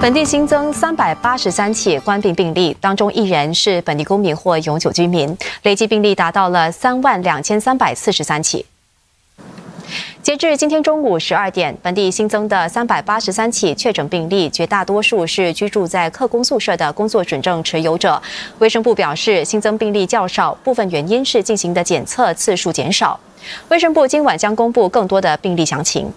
本地新增三百八十三起冠病病例，当中一人是本地公民或永久居民，累计病例达到了三万两千三百四十三起。截至今天中午十二点，本地新增的三百八十三起确诊病例，绝大多数是居住在客工宿舍的工作准证持有者。卫生部表示，新增病例较少，部分原因是进行的检测次数减少。卫生部今晚将公布更多的病例详情。